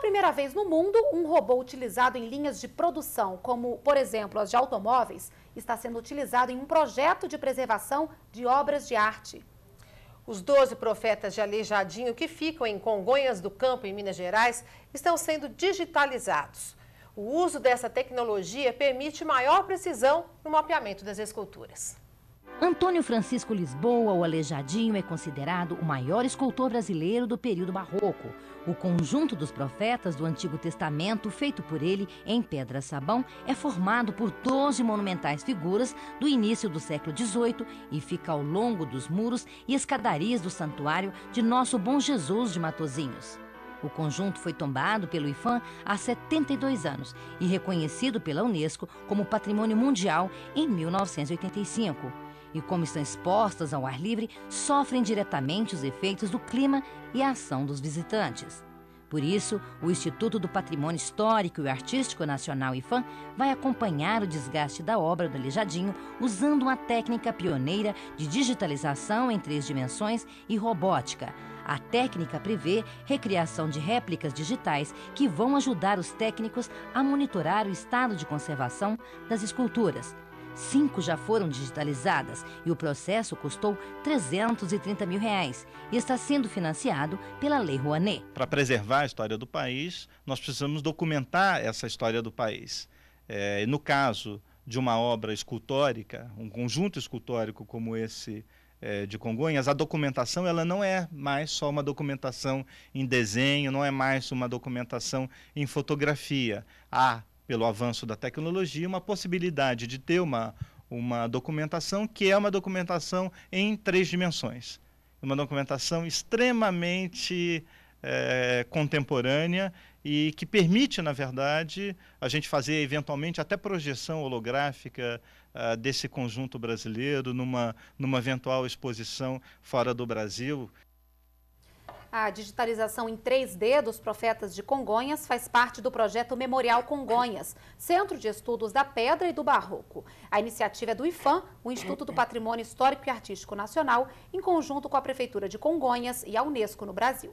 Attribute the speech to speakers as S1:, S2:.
S1: primeira vez no mundo, um robô utilizado em linhas de produção, como, por exemplo, as de automóveis, está sendo utilizado em um projeto de preservação de obras de arte.
S2: Os 12 profetas de Aleijadinho que ficam em Congonhas do Campo, em Minas Gerais, estão sendo digitalizados. O uso dessa tecnologia permite maior precisão no mapeamento das esculturas.
S3: Antônio Francisco Lisboa, o Aleijadinho, é considerado o maior escultor brasileiro do período barroco. O conjunto dos profetas do Antigo Testamento, feito por ele em pedra-sabão, é formado por 12 monumentais figuras do início do século XVIII e fica ao longo dos muros e escadarias do santuário de Nosso Bom Jesus de Matozinhos. O conjunto foi tombado pelo IFAM há 72 anos e reconhecido pela Unesco como Patrimônio Mundial em 1985 e, como estão expostas ao ar livre, sofrem diretamente os efeitos do clima e a ação dos visitantes. Por isso, o Instituto do Patrimônio Histórico e Artístico Nacional IFAM vai acompanhar o desgaste da obra do Aleijadinho usando uma técnica pioneira de digitalização em três dimensões e robótica. A técnica prevê recriação de réplicas digitais que vão ajudar os técnicos a monitorar o estado de conservação das esculturas. Cinco já foram digitalizadas e o processo custou 330 mil reais e está sendo financiado pela Lei Rouanet.
S4: Para preservar a história do país, nós precisamos documentar essa história do país. É, no caso de uma obra escultórica, um conjunto escultórico como esse é, de Congonhas, a documentação ela não é mais só uma documentação em desenho, não é mais uma documentação em fotografia. Há pelo avanço da tecnologia, uma possibilidade de ter uma, uma documentação que é uma documentação em três dimensões. Uma documentação extremamente é, contemporânea e que permite, na verdade, a gente fazer eventualmente até projeção holográfica uh, desse conjunto brasileiro numa, numa eventual exposição fora do Brasil.
S1: A digitalização em 3D dos profetas de Congonhas faz parte do projeto Memorial Congonhas, Centro de Estudos da Pedra e do Barroco. A iniciativa é do IFAM, o Instituto do Patrimônio Histórico e Artístico Nacional, em conjunto com a Prefeitura de Congonhas e a Unesco no Brasil.